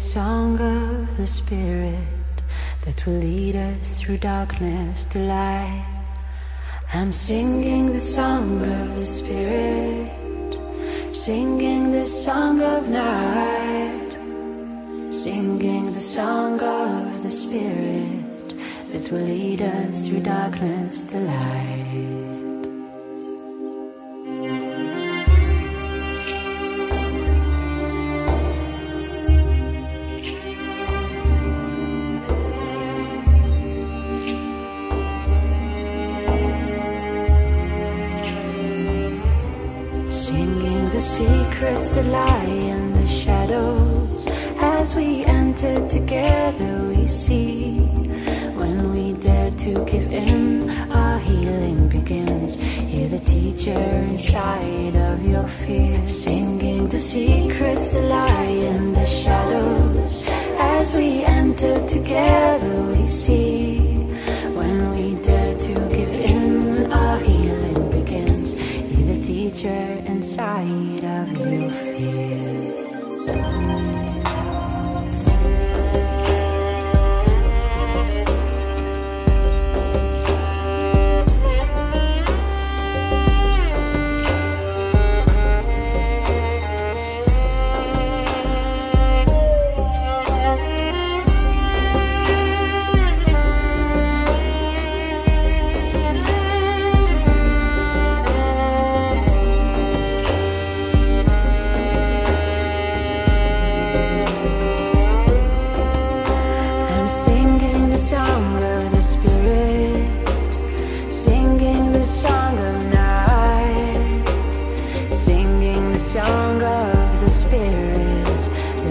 song of the Spirit, that will lead us through darkness to light. I'm singing the song of the Spirit, singing the song of night, singing the song of the Spirit that will lead us through darkness to light. Secrets that lie in the shadows. As we enter together, we see. When we dare to give in, our healing begins. Hear the teacher inside of your fear. Singing the secrets that lie in the shadows. As we enter together, we see. Teacher inside of you fears.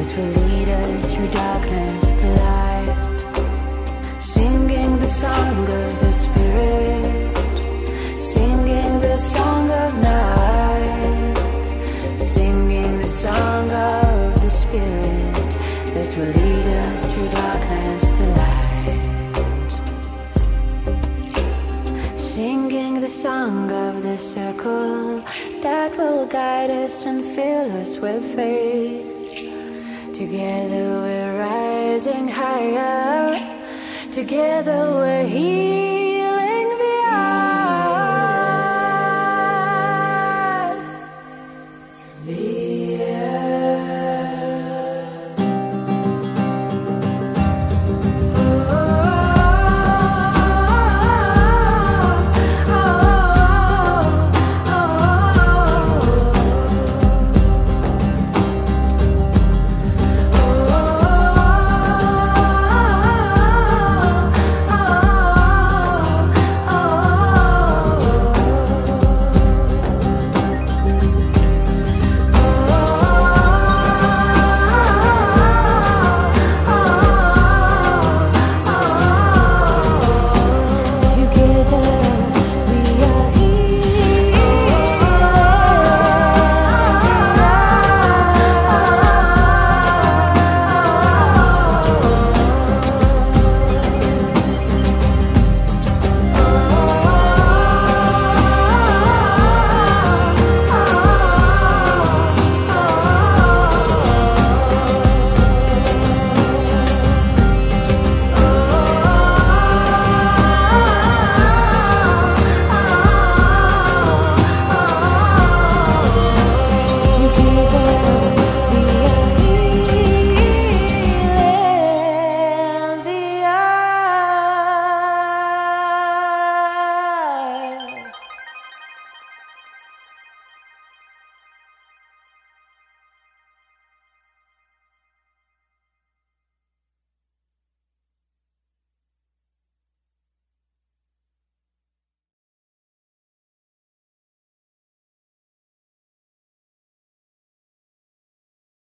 That will lead us through darkness to light. Singing the song of the Spirit, singing the song of night, singing the song of the Spirit that will lead us through darkness to light. Singing the song of the circle that will guide us and fill us with faith. Together we're rising higher, together we're healing.